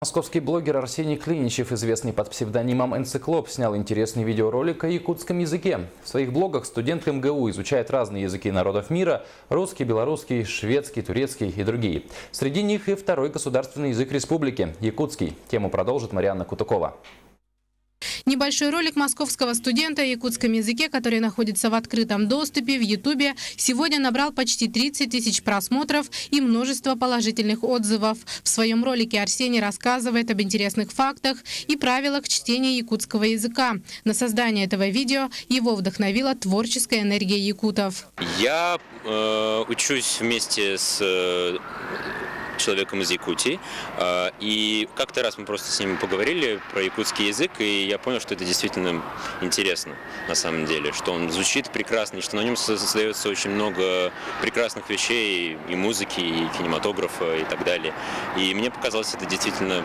Московский блогер Арсений Клиничев, известный под псевдонимом Энциклоп, снял интересный видеоролик о якутском языке. В своих блогах студент МГУ изучает разные языки народов мира – русский, белорусский, шведский, турецкий и другие. Среди них и второй государственный язык республики – якутский. Тему продолжит Марианна Кутукова. Небольшой ролик московского студента о якутском языке, который находится в открытом доступе в Ютубе, сегодня набрал почти 30 тысяч просмотров и множество положительных отзывов. В своем ролике Арсений рассказывает об интересных фактах и правилах чтения якутского языка. На создание этого видео его вдохновила творческая энергия якутов. Я э, учусь вместе с э, человеком из Якутии. А, и как-то раз мы просто с ним поговорили про якутский язык, и я понял, что это действительно интересно на самом деле, что он звучит прекрасно, и что на нем создается очень много прекрасных вещей, и музыки, и кинематографа, и так далее. И мне показалось это действительно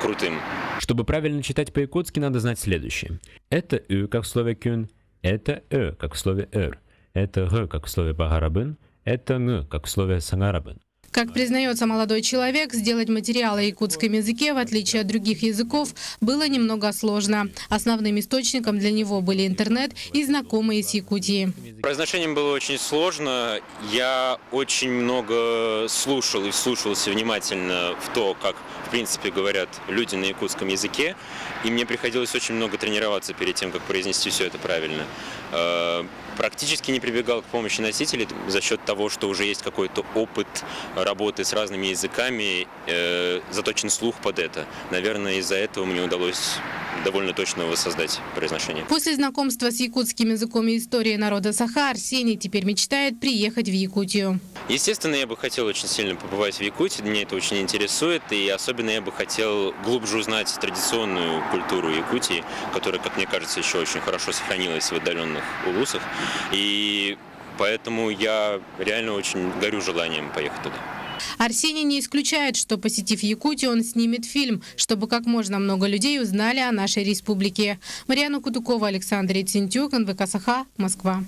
крутым. Чтобы правильно читать по-якутски, надо знать следующее. Это «ы», как в слове «кюн», это «э», как в слове «эр», это «г», как в слове «багарабын», это «н», как в слове «сангарабын». Как признается молодой человек, сделать материал о якутском языке, в отличие от других языков, было немного сложно. Основным источником для него были интернет и знакомые с Якутии. Произношением было очень сложно. Я очень много слушал и слушался внимательно в то, как, в принципе, говорят люди на якутском языке. И мне приходилось очень много тренироваться перед тем, как произнести все это правильно. Практически не прибегал к помощи носителей за счет того, что уже есть какой-то опыт работы с разными языками, э, заточен слух под это. Наверное, из-за этого мне удалось довольно точно воссоздать произношение. После знакомства с якутским языком и историей народа Саха Арсений теперь мечтает приехать в Якутию. Естественно, я бы хотел очень сильно побывать в Якутии, меня это очень интересует, и особенно я бы хотел глубже узнать традиционную культуру Якутии, которая, как мне кажется, еще очень хорошо сохранилась в отдаленных улусах. И поэтому я реально очень горю желанием поехать туда. Арсений не исключает, что, посетив Якутию, он снимет фильм, чтобы как можно много людей узнали о нашей республике. Марьяна Кутукова, Александр Центюк, НВК Саха, Москва.